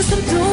just a door.